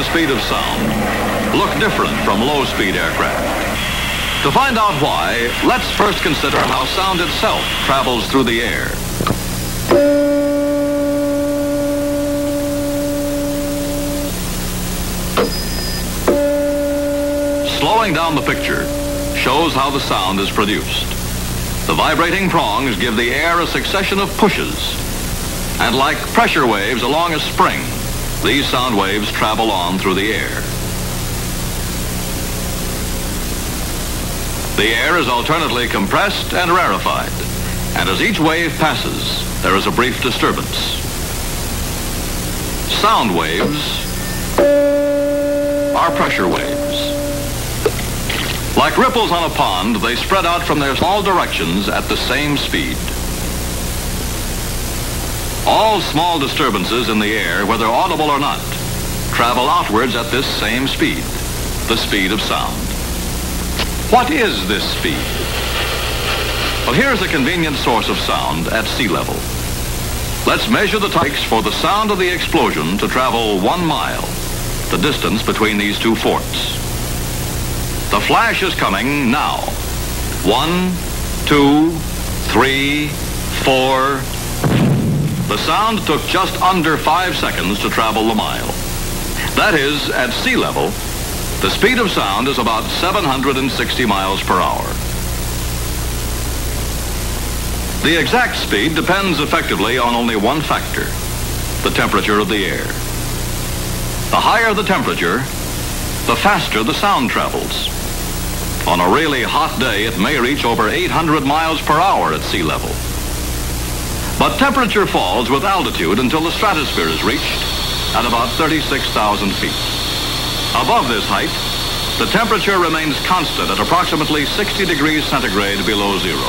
the speed of sound look different from low-speed aircraft. To find out why, let's first consider how sound itself travels through the air. Slowing down the picture shows how the sound is produced. The vibrating prongs give the air a succession of pushes, and like pressure waves along a spring, these sound waves travel on through the air. The air is alternately compressed and rarefied, and as each wave passes, there is a brief disturbance. Sound waves are pressure waves. Like ripples on a pond, they spread out from their small directions at the same speed. All small disturbances in the air, whether audible or not, travel outwards at this same speed, the speed of sound. What is this speed? Well, here's a convenient source of sound at sea level. Let's measure the takes for the sound of the explosion to travel one mile, the distance between these two forts. The flash is coming now. One, two, three, four. The sound took just under five seconds to travel the mile. That is, at sea level, the speed of sound is about 760 miles per hour. The exact speed depends effectively on only one factor, the temperature of the air. The higher the temperature, the faster the sound travels. On a really hot day, it may reach over 800 miles per hour at sea level. But temperature falls with altitude until the stratosphere is reached at about 36,000 feet. Above this height, the temperature remains constant at approximately 60 degrees centigrade below zero.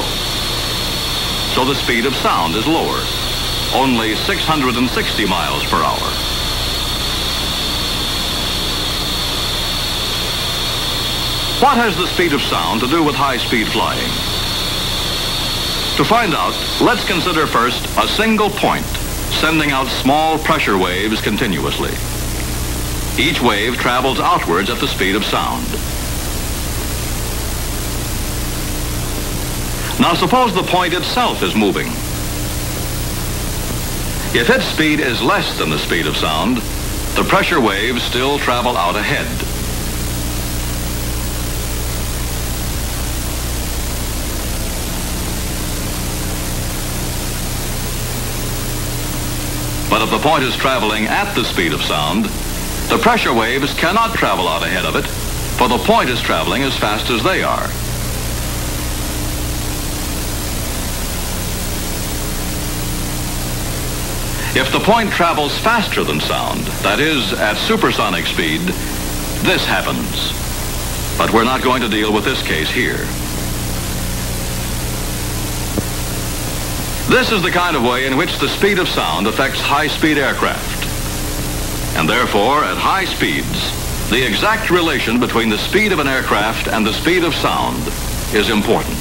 So the speed of sound is lower, only 660 miles per hour. What has the speed of sound to do with high-speed flying? To find out, let's consider first a single point sending out small pressure waves continuously. Each wave travels outwards at the speed of sound. Now suppose the point itself is moving. If its speed is less than the speed of sound, the pressure waves still travel out ahead. But if the point is traveling at the speed of sound, the pressure waves cannot travel out ahead of it, for the point is traveling as fast as they are. If the point travels faster than sound, that is, at supersonic speed, this happens. But we're not going to deal with this case here. This is the kind of way in which the speed of sound affects high-speed aircraft. And therefore, at high speeds, the exact relation between the speed of an aircraft and the speed of sound is important.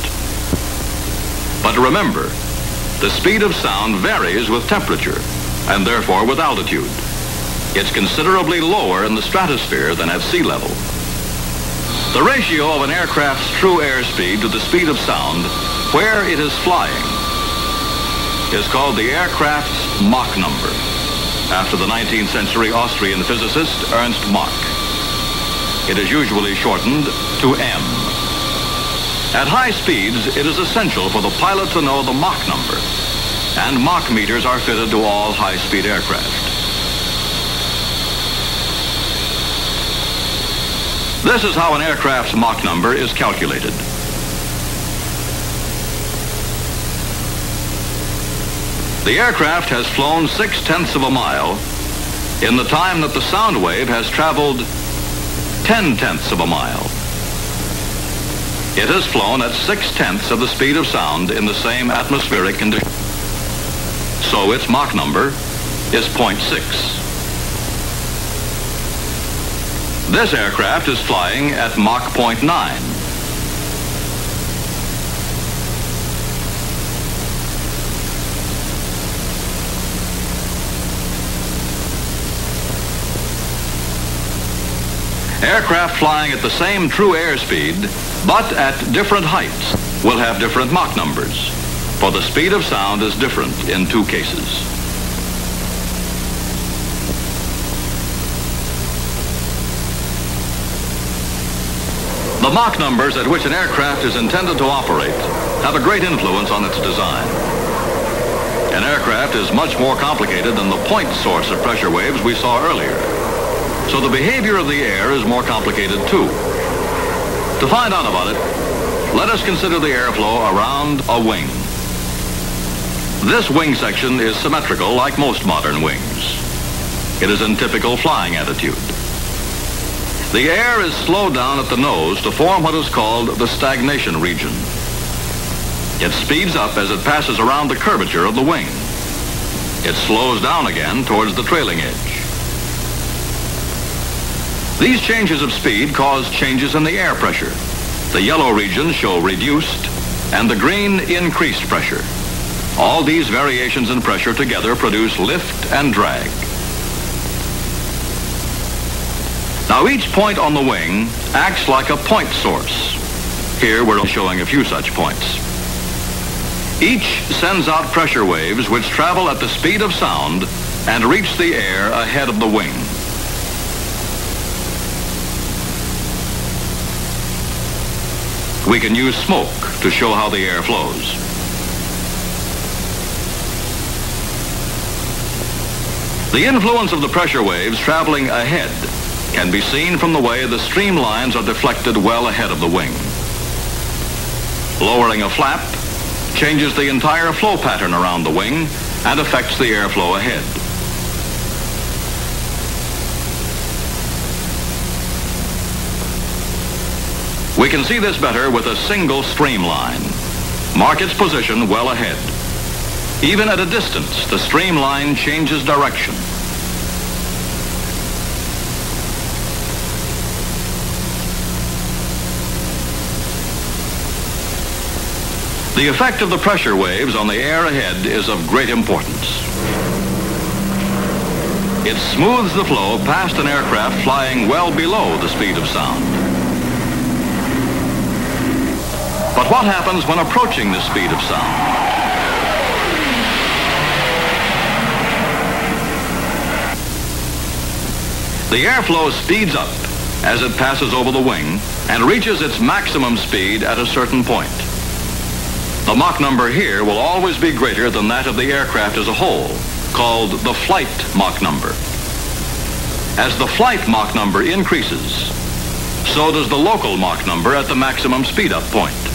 But remember, the speed of sound varies with temperature and therefore with altitude. It's considerably lower in the stratosphere than at sea level. The ratio of an aircraft's true airspeed to the speed of sound where it is flying is called the aircraft's Mach number, after the 19th century Austrian physicist Ernst Mach. It is usually shortened to M. At high speeds, it is essential for the pilot to know the Mach number, and Mach meters are fitted to all high-speed aircraft. This is how an aircraft's Mach number is calculated. The aircraft has flown six-tenths of a mile in the time that the sound wave has traveled ten-tenths of a mile. It has flown at six-tenths of the speed of sound in the same atmospheric condition. So its Mach number is 0.6. This aircraft is flying at Mach 0.9. Aircraft flying at the same true airspeed, but at different heights, will have different Mach numbers, for the speed of sound is different in two cases. The Mach numbers at which an aircraft is intended to operate have a great influence on its design. An aircraft is much more complicated than the point source of pressure waves we saw earlier. So the behavior of the air is more complicated too. To find out about it, let us consider the airflow around a wing. This wing section is symmetrical like most modern wings. It is in typical flying attitude. The air is slowed down at the nose to form what is called the stagnation region. It speeds up as it passes around the curvature of the wing. It slows down again towards the trailing edge. These changes of speed cause changes in the air pressure. The yellow regions show reduced and the green increased pressure. All these variations in pressure together produce lift and drag. Now each point on the wing acts like a point source. Here we're showing a few such points. Each sends out pressure waves which travel at the speed of sound and reach the air ahead of the wing. We can use smoke to show how the air flows. The influence of the pressure waves traveling ahead can be seen from the way the streamlines are deflected well ahead of the wing. Lowering a flap changes the entire flow pattern around the wing and affects the airflow ahead. We can see this better with a single streamline. Mark its position well ahead. Even at a distance, the streamline changes direction. The effect of the pressure waves on the air ahead is of great importance. It smooths the flow past an aircraft flying well below the speed of sound. But what happens when approaching the speed of sound? The airflow speeds up as it passes over the wing and reaches its maximum speed at a certain point. The Mach number here will always be greater than that of the aircraft as a whole, called the flight Mach number. As the flight Mach number increases, so does the local Mach number at the maximum speed up point.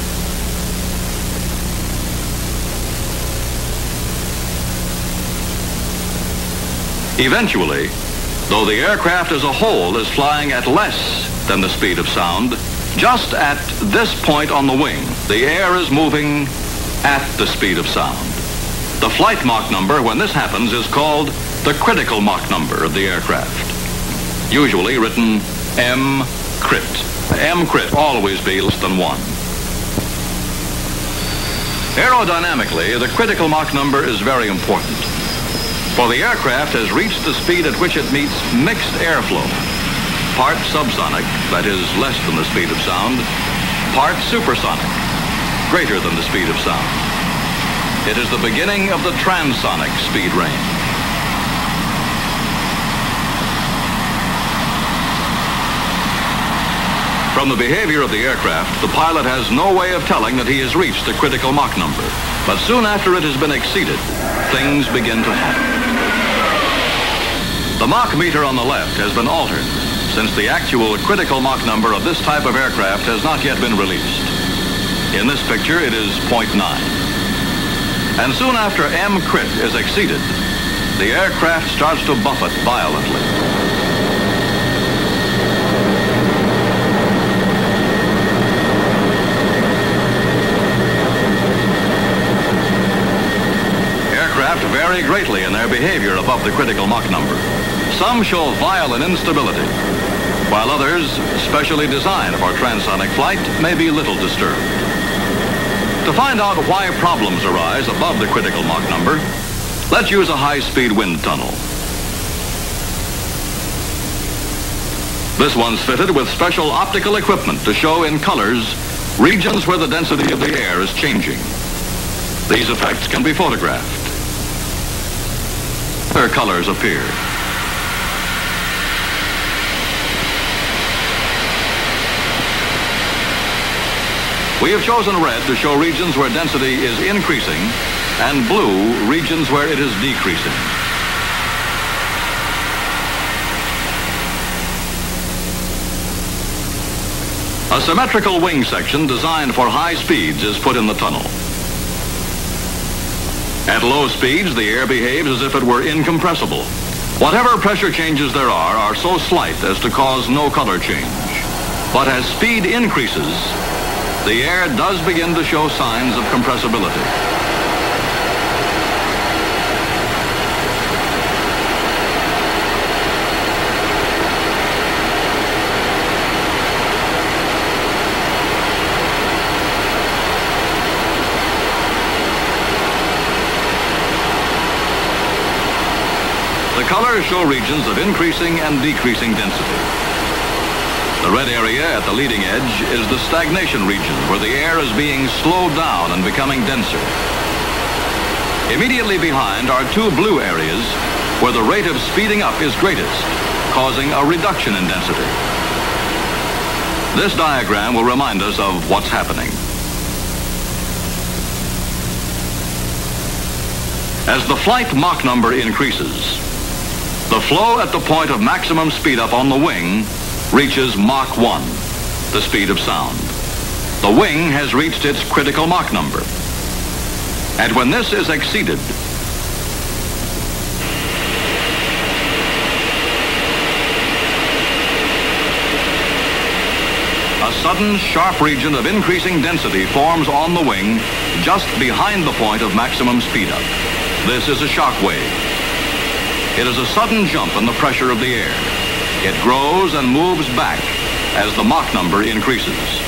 Eventually, though the aircraft as a whole is flying at less than the speed of sound, just at this point on the wing, the air is moving at the speed of sound. The flight Mach number, when this happens, is called the critical Mach number of the aircraft. Usually written M crit. M crit always be less than 1. Aerodynamically, the critical Mach number is very important. For the aircraft has reached the speed at which it meets mixed airflow. Part subsonic, that is less than the speed of sound, part supersonic, greater than the speed of sound. It is the beginning of the transonic speed range. From the behavior of the aircraft, the pilot has no way of telling that he has reached the critical Mach number. But soon after it has been exceeded, things begin to happen. The Mach meter on the left has been altered since the actual critical Mach number of this type of aircraft has not yet been released. In this picture, it is 0.9. And soon after M crit is exceeded, the aircraft starts to buffet violently. Aircraft vary greatly in their behavior above the critical Mach number. Some show violent instability, while others, specially designed for transonic flight, may be little disturbed. To find out why problems arise above the critical Mach number, let's use a high-speed wind tunnel. This one's fitted with special optical equipment to show in colors regions where the density of the air is changing. These effects can be photographed. Their colors appear. We have chosen red to show regions where density is increasing and blue regions where it is decreasing. A symmetrical wing section designed for high speeds is put in the tunnel. At low speeds, the air behaves as if it were incompressible. Whatever pressure changes there are are so slight as to cause no color change. But as speed increases, the air does begin to show signs of compressibility. The colors show regions of increasing and decreasing density. The red area at the leading edge is the stagnation region where the air is being slowed down and becoming denser. Immediately behind are two blue areas where the rate of speeding up is greatest, causing a reduction in density. This diagram will remind us of what's happening. As the flight Mach number increases, the flow at the point of maximum speed up on the wing reaches Mach 1, the speed of sound. The wing has reached its critical Mach number. And when this is exceeded, a sudden sharp region of increasing density forms on the wing just behind the point of maximum speed up. This is a shock wave. It is a sudden jump in the pressure of the air. It grows and moves back as the Mach number increases.